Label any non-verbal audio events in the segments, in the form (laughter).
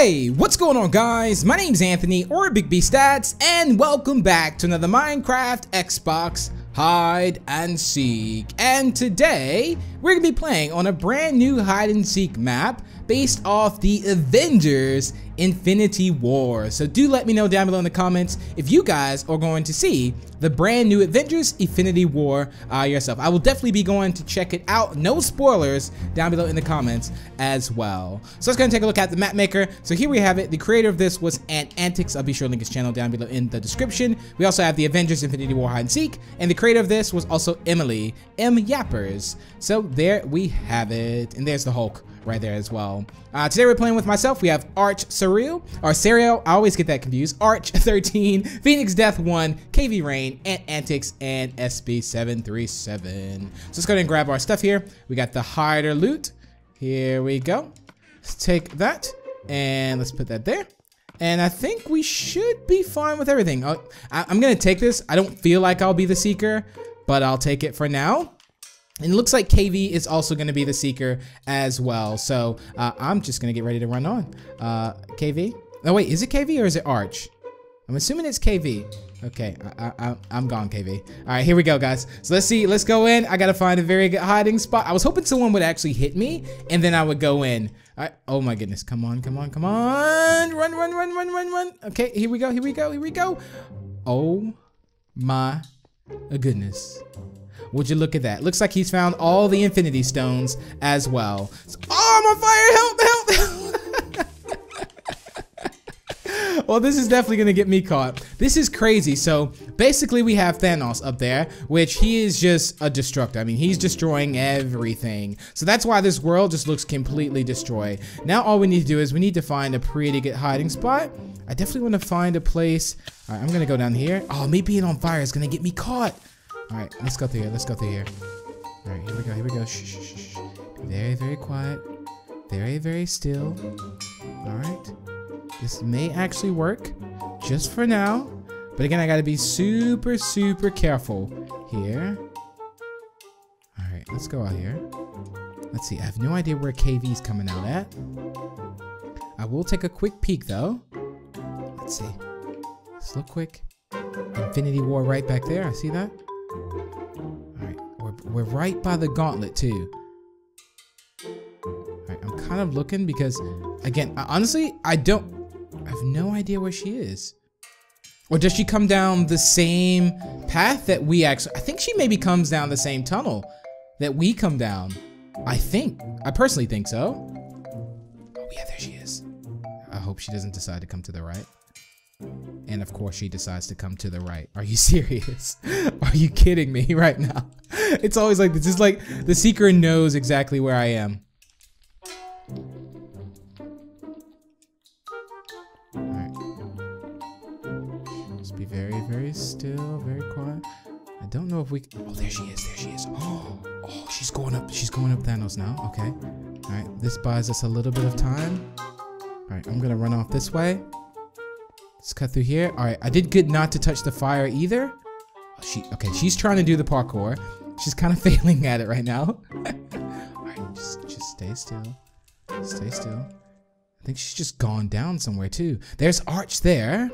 Hey, what's going on guys? My name's Anthony or Big B Stats and welcome back to another Minecraft Xbox hide and seek. And today we're gonna be playing on a brand new hide and seek map based off the Avengers Infinity War. So do let me know down below in the comments if you guys are going to see the brand new Avengers Infinity War uh, yourself. I will definitely be going to check it out. No spoilers down below in the comments as well. So let's go and take a look at the map maker. So here we have it. The creator of this was Ant Antics. I'll be sure to link his channel down below in the description. We also have the Avengers Infinity War hide and seek. And the creator of this was also Emily M. Yappers. So there we have it. And there's the Hulk right there as well. Uh, today we're playing with myself. We have Arch Surreal, or Serial, I always get that confused. Arch (laughs) 13, Phoenix Death 1, KV Rain, Ant Antics, and SB737. So let's go ahead and grab our stuff here. We got the hider loot. Here we go. Let's take that and let's put that there. And I think we should be fine with everything. Oh, I, I'm gonna take this. I don't feel like I'll be the seeker, but I'll take it for now. And it looks like KV is also going to be the Seeker as well. So uh, I'm just going to get ready to run on. Uh, KV? Oh, wait, is it KV or is it Arch? I'm assuming it's KV. Okay, I, am gone, KV. All right, here we go, guys. So let's see. Let's go in. I got to find a very good hiding spot. I was hoping someone would actually hit me, and then I would go in. Right. Oh, my goodness. Come on, come on, come on. Run, run, run, run, run, run. Okay, here we go, here we go, here we go. Oh, my goodness. Would you look at that? Looks like he's found all the Infinity Stones as well. Oh, I'm on fire! Help! Help! (laughs) well, this is definitely gonna get me caught. This is crazy. So basically, we have Thanos up there, which he is just a destructor. I mean, he's destroying everything. So that's why this world just looks completely destroyed. Now all we need to do is we need to find a pretty good hiding spot. I definitely want to find a place. All right, I'm gonna go down here. Oh, me being on fire is gonna get me caught. Alright, let's go through here. Let's go through here. Alright, here we go. Here we go. Shh, shh, shh. Very, very quiet. Very, very still. Alright. This may actually work. Just for now. But again, I gotta be super, super careful here. Alright, let's go out here. Let's see. I have no idea where KV's coming out at. I will take a quick peek, though. Let's see. Let's look quick. Infinity War right back there. I see that. Alright, we're, we're right by the gauntlet too. Alright, I'm kind of looking because, again, honestly, I don't, I have no idea where she is. Or does she come down the same path that we actually, I think she maybe comes down the same tunnel that we come down. I think, I personally think so. Oh yeah, there she is. I hope she doesn't decide to come to the right. And of course, she decides to come to the right. Are you (laughs) serious? Are you kidding me (laughs) right now? It's always like this. It's like the seeker knows exactly where I am. Be very, very still, very quiet. I don't know if we. Oh, there she is. There she is. Oh, oh, she's going up. She's going up Thanos now. Okay. All right. This buys us a little bit of time. All right. I'm gonna run off this way. Let's cut through here. All right, I did good not to touch the fire either. She okay? She's trying to do the parkour. She's kind of (laughs) failing at it right now. (laughs) All right, just just stay still. Stay still. I think she's just gone down somewhere too. There's Arch there.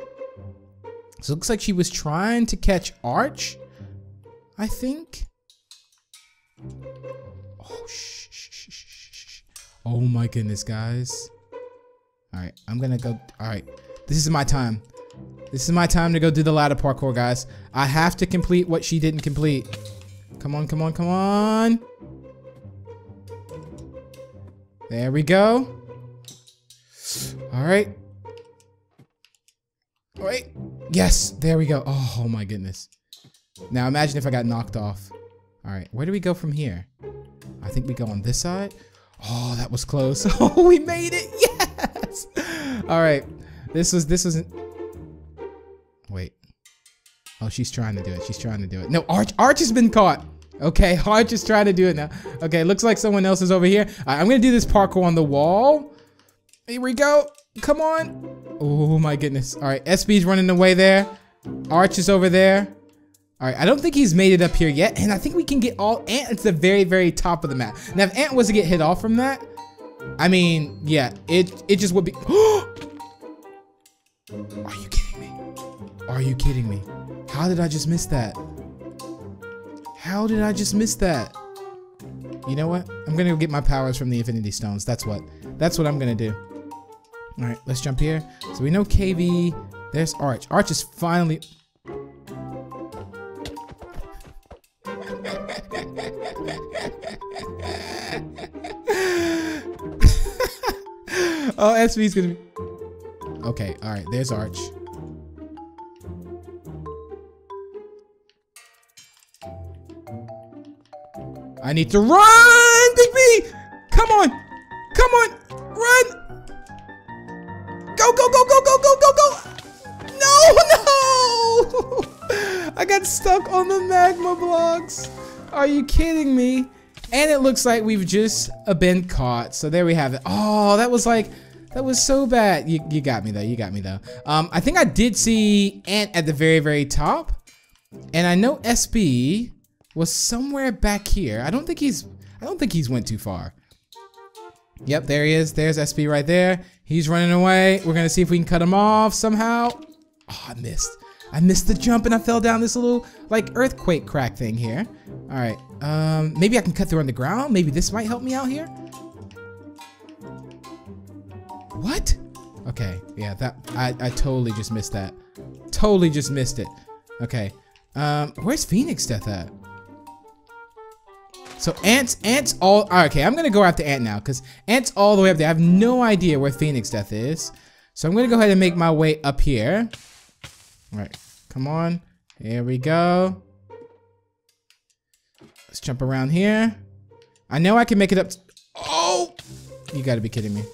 So it looks like she was trying to catch Arch. I think. Oh shh, shh, shh, shh. Oh my goodness, guys. All right, I'm gonna go. All right. This is my time. This is my time to go do the ladder parkour, guys. I have to complete what she didn't complete. Come on, come on, come on. There we go. All right. Wait. Yes, there we go. Oh, oh my goodness. Now imagine if I got knocked off. All right, where do we go from here? I think we go on this side. Oh, that was close. (laughs) Oh, we made it. Yes. All right. This was, this was, wait. Oh, she's trying to do it. She's trying to do it. No, Arch, Arch has been caught. Okay, (laughs) Arch is trying to do it now. Okay, looks like someone else is over here. Right, I'm gonna do this parkour on the wall. Here we go. Come on. Oh my goodness. All right, SB's running away there. Arch is over there. All right, I don't think he's made it up here yet, and I think we can get all Ant at the very, very top of the map. Now, if Ant was to get hit off from that, I mean, yeah, it it just would be. (gasps) Oh, Are you kidding me? Are you kidding me? How did I just miss that? How did I just miss that? You know what? I'm gonna go get my powers from the Infinity Stones. That's what. That's what I'm gonna do. All right, let's jump here. So we know KV. There's Arch. Arch is finally. (laughs) oh, SB's gonna be. Okay, all right. There's Arch. I need to run, Big B. Come on, come on, run. Go, go, go, go, go, go, go, go. No, (laughs) no. I got stuck on the magma blocks. Are you kidding me? And it looks like we've just uh, been caught. So there we have it. Oh, that was like, that was so bad. You, you got me though. You got me though. Um, I think I did see Ant at the very, very top. And I know SB was somewhere back here. I don't think he's, I don't think he's went too far. Yep, there he is. There's SB right there. He's running away. We're gonna see if we can cut him off somehow. Oh, I missed. I missed the jump and I fell down this little like earthquake crack thing here. All right, um, maybe I can cut through on the ground. Maybe this might help me out here. What? Okay, yeah, that I, I totally just missed that. Totally just missed it. Okay, um, where's Phoenix Death at? So Ant's, Ant's all, okay, I'm gonna go after Ant now, because Ant's all the way up there. I have no idea where Phoenix Death is. So I'm gonna go ahead and make my way up here. All right, come on. Here we go. Let's jump around here. I know I can make it up. Oh! You gotta be kidding me.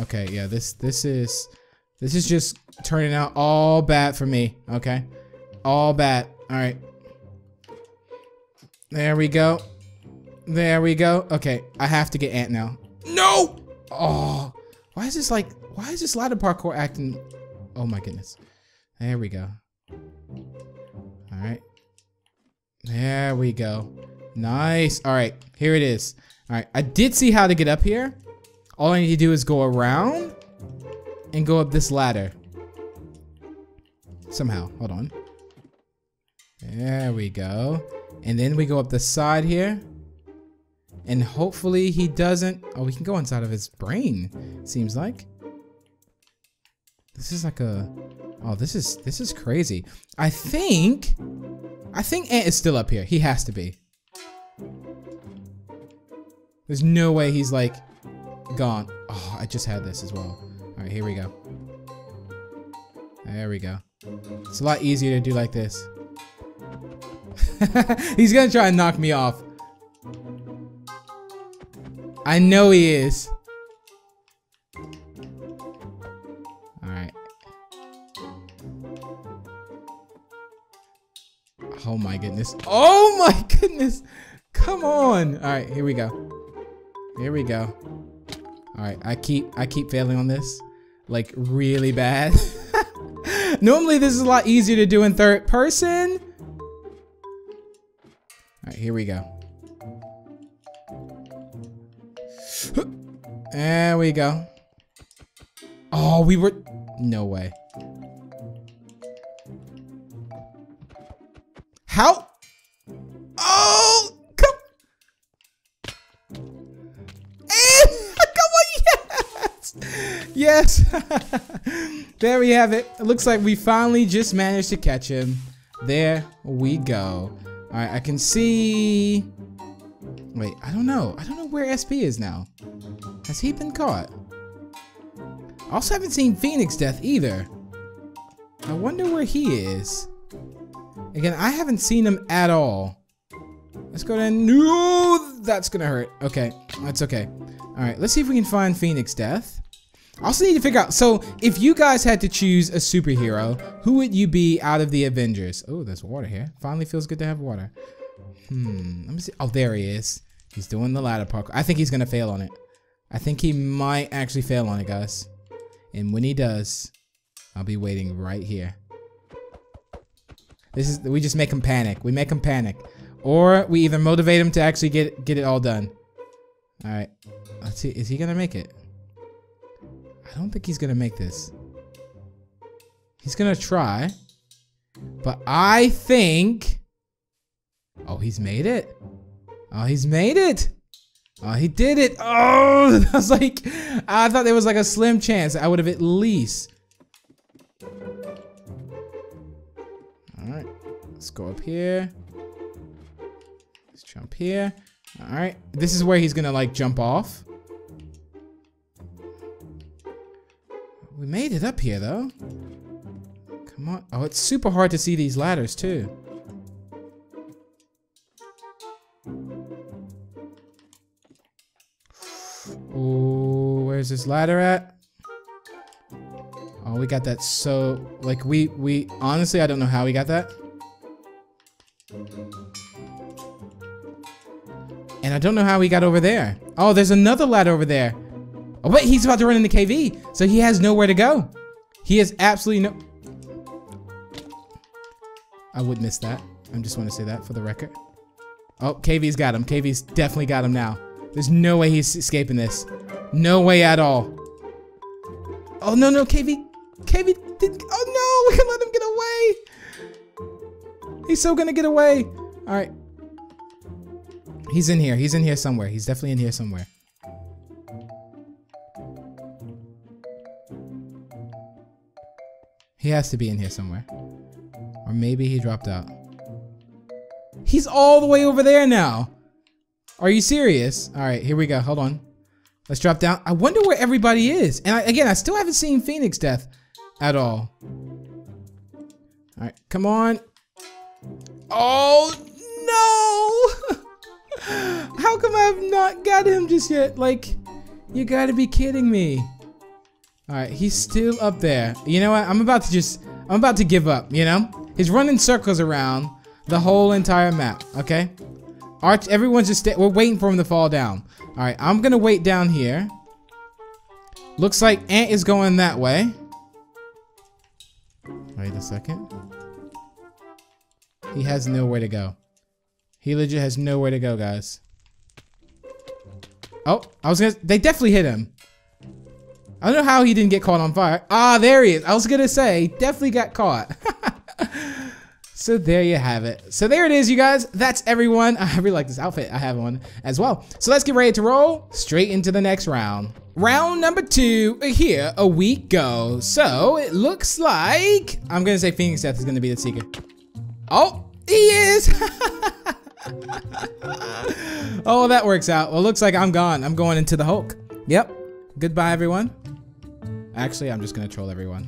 Okay, yeah, this, this is, this is just turning out all bad for me, okay? All bad, all right. There we go. There we go. Okay, I have to get Ant now. No! Oh, why is this like, why is this ladder parkour acting? Oh my goodness. There we go. All right. There we go. Nice. All right, here it is. All right, I did see how to get up here. All I need to do is go around and go up this ladder. Somehow, hold on. There we go. And then we go up the side here. And hopefully he doesn't... Oh, we can go inside of his brain, seems like. This is like a... Oh, this is this is crazy. I think... I think Ant is still up here. He has to be. There's no way he's like gone. Oh, I just had this as well. All right, here we go. There we go. It's a lot easier to do like this. (laughs) He's gonna try and knock me off. I know he is. Alright. Oh my goodness. Oh my (laughs) goodness. Come on. Alright, here we go. Here we go. Alright, I keep I keep failing on this. Like really bad. (laughs) Normally this is a lot easier to do in third person. Alright, here we go. (gasps) There we go. Oh, we were... No way. How? Yes! (laughs) there we have it. It looks like we finally just managed to catch him. There we go. All right, I can see. Wait, I don't know. I don't know where SB is now. Has he been caught? I also haven't seen Phoenix Death either. I wonder where he is. Again, I haven't seen him at all. Let's go down. No, that's gonna hurt. Okay, that's okay. All right, let's see if we can find Phoenix Death. I also need to figure out, so if you guys had to choose a superhero, who would you be out of the Avengers? Oh, there's water here. Finally feels good to have water. Hmm, let me see. Oh, there he is. He's doing the ladder park. I think he's gonna fail on it. I think he might actually fail on it, guys. And when he does, I'll be waiting right here. This is, we just make him panic. We make him panic. Or we either motivate him to actually get, get it all done. All right, let's see, is he gonna make it? I don't think he's gonna make this. He's gonna try. But I think... Oh, he's made it. Oh, he's made it. Oh, he did it. Oh, (laughs) that was like... I thought there was like a slim chance I would have at least... Alright. Let's go up here. Let's jump here. Alright. This is where he's gonna like jump off. We made it up here though. Come on. Oh, it's super hard to see these ladders too. Oh, where's this ladder at? Oh, we got that so, like, we, we, honestly, I don't know how we got that. And I don't know how we got over there. Oh, there's another ladder over there. Oh, wait, he's about to run into KV, so he has nowhere to go. He has absolutely no... I would miss that. I just want to say that for the record. Oh, KV's got him. KV's definitely got him now. There's no way he's escaping this. No way at all. Oh, no, no, KV. KV did. Oh, no. (laughs) We can let him get away. He's so gonna get away. All right. He's in here. He's in here somewhere. He's definitely in here somewhere. He has to be in here somewhere. Or maybe he dropped out. He's all the way over there now. Are you serious? All right, here we go. Hold on. Let's drop down. I wonder where everybody is. And I, again, I still haven't seen Phoenix Death at all. All right, come on. Oh, no. (laughs) How come I've not got him just yet? Like, you gotta be kidding me. All right, he's still up there. You know what? I'm about to just, I'm about to give up, you know? He's running circles around the whole entire map, okay? Arch, everyone's just, we're waiting for him to fall down. All right, I'm gonna wait down here. Looks like Ant is going that way. Wait a second. He has nowhere to go. He legit has nowhere to go, guys. Oh, I was gonna, they definitely hit him. I don't know how he didn't get caught on fire. Ah, there he is. I was gonna say, definitely got caught. (laughs) So there you have it. So there it is, you guys. That's everyone. I really like this outfit. I have one as well. So let's get ready to roll straight into the next round. Round number two, here a week go. So it looks like, I'm gonna say Phoenix Death is gonna be the Seeker. Oh, he is! (laughs) oh, that works out. Well, looks like I'm gone. I'm going into the Hulk. Yep. Goodbye, everyone. Actually, I'm just gonna troll everyone.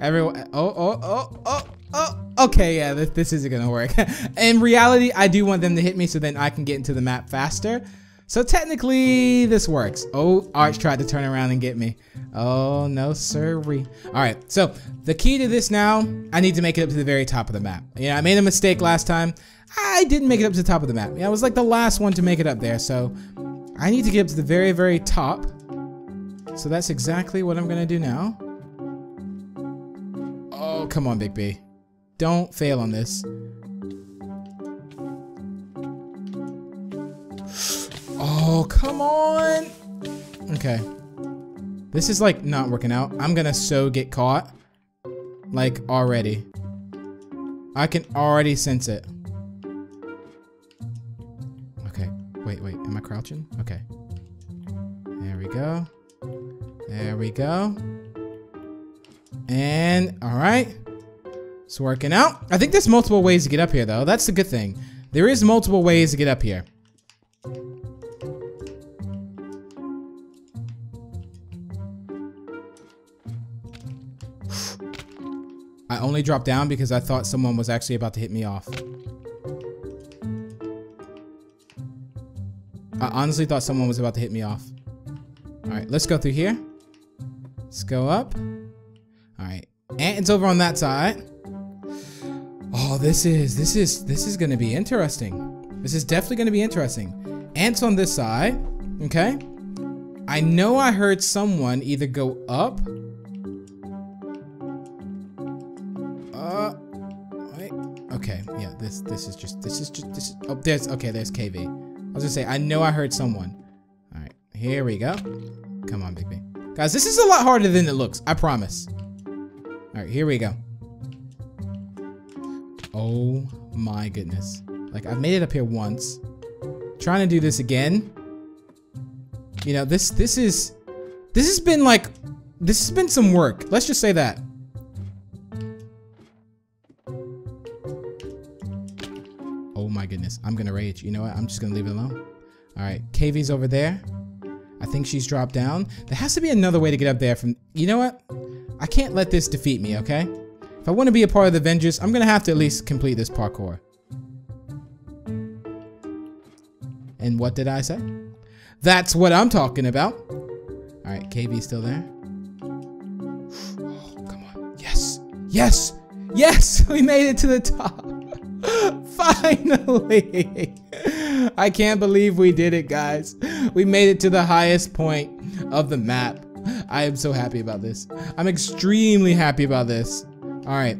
Everyone, oh, oh, oh, oh, oh. Okay, yeah, this, this isn't gonna work. (laughs) In reality, I do want them to hit me so then I can get into the map faster. So technically, this works. Oh, Arch tried to turn around and get me. Oh, no sirree. All right, so the key to this now, I need to make it up to the very top of the map. Yeah, I made a mistake last time. I didn't make it up to the top of the map. Yeah, I was like the last one to make it up there, so I need to get up to the very, very top. So that's exactly what I'm gonna do now. Oh, come on, Big B. Don't fail on this. Oh, come on. Okay. This is like not working out. I'm gonna so get caught. Like already. I can already sense it. Am I crouching? Okay. There we go. There we go. And, all right. It's working out. I think there's multiple ways to get up here, though. That's the good thing. There is multiple ways to get up here. I only dropped down because I thought someone was actually about to hit me off. I honestly thought someone was about to hit me off. All right, let's go through here. Let's go up. And it's over on that side. Oh, this is, this is, this is gonna be interesting. This is definitely gonna be interesting. Ants on this side, okay? I know I heard someone either go up. Uh, wait, okay, yeah, this, this is just, this is just, this is, oh, there's, okay, there's KV. Was gonna say, I know I heard someone. All right, here we go. Come on, Big B. Guys, this is a lot harder than it looks. I promise. All right, here we go. Oh my goodness. Like, I've made it up here once. Trying to do this again. You know, this, this is, this has been like, this has been some work. Let's just say that. Rage. You know what? I'm just gonna leave it alone. All right, KV's over there. I think she's dropped down. There has to be another way to get up there from, you know what? I can't let this defeat me, okay? If I want to be a part of the Avengers, I'm gonna have to at least complete this parkour. And what did I say? That's what I'm talking about. All right, KV's still there. (gasps) Oh, come on. Yes. Yes. Yes. (laughs) We made it to the top. Finally. I can't believe we did it, guys. We made it to the highest point of the map. I am so happy about this. I'm extremely happy about this. All right.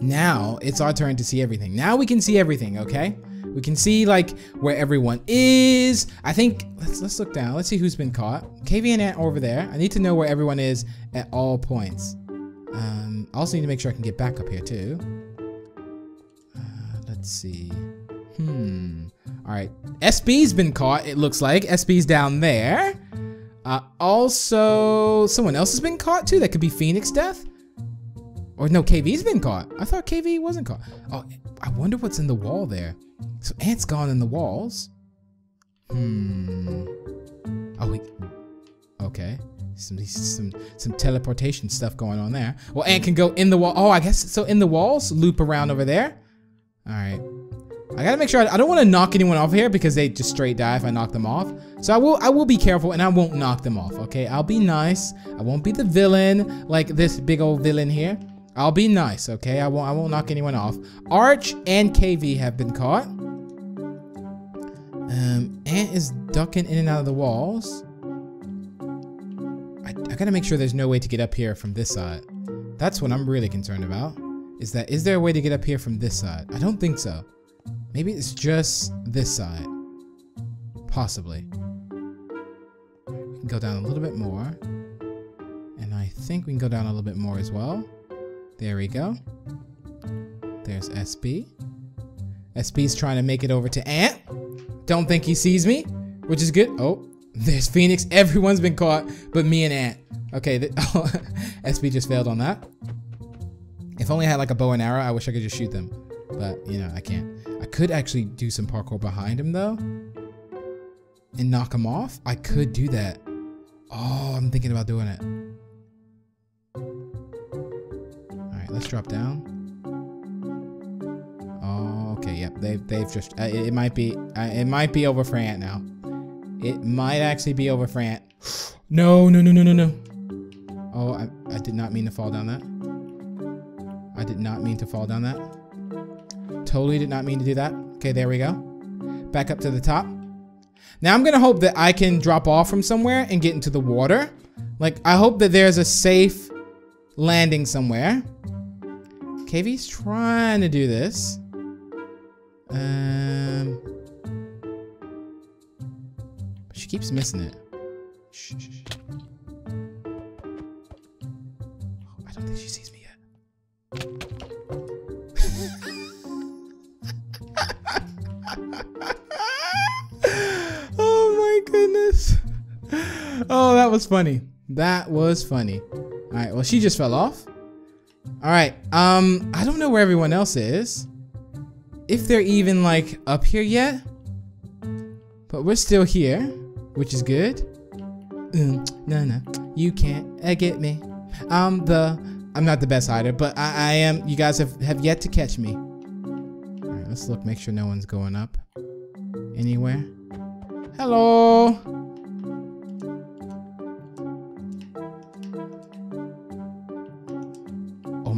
Now it's our turn to see everything. Now we can see everything, okay? We can see like where everyone is. I think let's let's look down. Let's see who's been caught. KV and Ant over there. I need to know where everyone is at all points. Um, I also need to make sure I can get back up here too. Let's see. Hmm. All right. SB's been caught. It looks like SB's down there. Uh, also, someone else has been caught too. That could be Phoenix Death. Or no, KV's been caught. I thought KV wasn't caught. Oh, I wonder what's in the wall there. So Ant's gone in the walls. Hmm. Oh, wait. Okay. Some, some some teleportation stuff going on there. Well, Ant can go in the wall. Oh, I guess so. In the walls, loop around over there. All right. I gotta make sure I, I don't want to knock anyone off here because they just straight die if I knock them off. So I will I will be careful and I won't knock them off. Okay, I'll be nice. I won't be the villain like this big old villain here. I'll be nice. Okay, I won't I won't knock anyone off. Arch and KV have been caught. Um, Ant is ducking in and out of the walls. I, I gotta make sure there's no way to get up here from this side. That's what I'm really concerned about. Is that, is there a way to get up here from this side? I don't think so. Maybe it's just this side. Possibly. We can go down a little bit more. And I think we can go down a little bit more as well. There we go. There's SB. SB's trying to make it over to Ant. Don't think he sees me, which is good. Oh, there's Phoenix. Everyone's been caught but me and Ant. Okay, SB (laughs) just failed on that. If only I had like a bow and arrow, I wish I could just shoot them. But, you know, I can't. I could actually do some parkour behind him, though. And knock him off. I could do that. Oh, I'm thinking about doing it. Alright, let's drop down. Oh, okay, yep. They've, they've just... Uh, it, it, might be... Uh, it might be over for Ant now. It might actually be over for Ant. (gasps) no, no, no, no, no, no. Oh, I, I did not mean to fall down that. I did not mean to fall down that. Totally did not mean to do that. Okay, there we go. Back up to the top. Now I'm gonna hope that I can drop off from somewhere and get into the water. Like, I hope that there's a safe landing somewhere. KV's trying to do this. Um, she keeps missing it. Shh, shh, shh. I don't think she sees me (laughs) Oh, that was funny. That was funny. All right, well, she just fell off. All right, um, I don't know where everyone else is. If they're even like up here yet. But we're still here, which is good. Mm, no, no, you can't uh, get me. I'm the, I'm not the best hider, but I, I am, you guys have, have yet to catch me. All right, let's look, make sure no one's going up anywhere. Hello.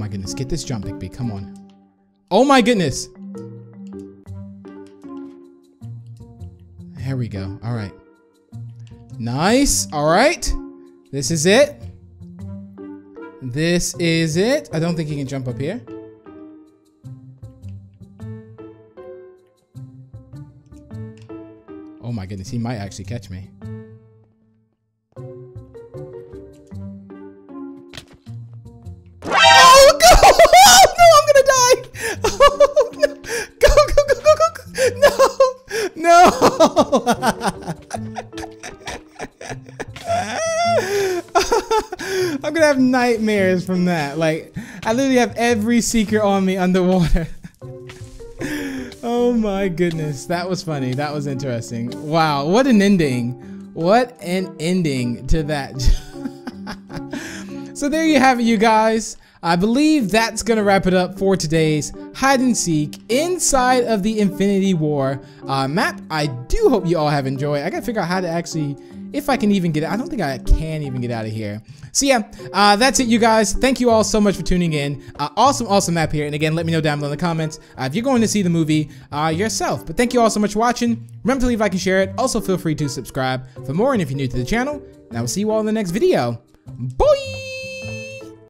My goodness, get this jump, Big B, come on. Oh my goodness. Here we go, all right. Nice, all right. This is it. This is it. I don't think he can jump up here. Oh my goodness, he might actually catch me. Have nightmares from that. Like, I literally have every secret on me underwater. (laughs) oh my goodness. That was funny. That was interesting. Wow. What an ending. What an ending to that. (laughs) so there you have it, you guys. I believe that's gonna wrap it up for today's hide and seek inside of the Infinity War uh, map. I do hope you all have enjoyed. I gotta figure out how to actually, if I can even get. it, I don't think I can even get out of here. So yeah, uh, that's it, you guys. Thank you all so much for tuning in. Uh, awesome, awesome map here. And again, let me know down below in the comments uh, if you're going to see the movie uh, yourself. But thank you all so much for watching. Remember to leave a like and share it. Also, feel free to subscribe for more. And if you're new to the channel, and I will see you all in the next video. Bye.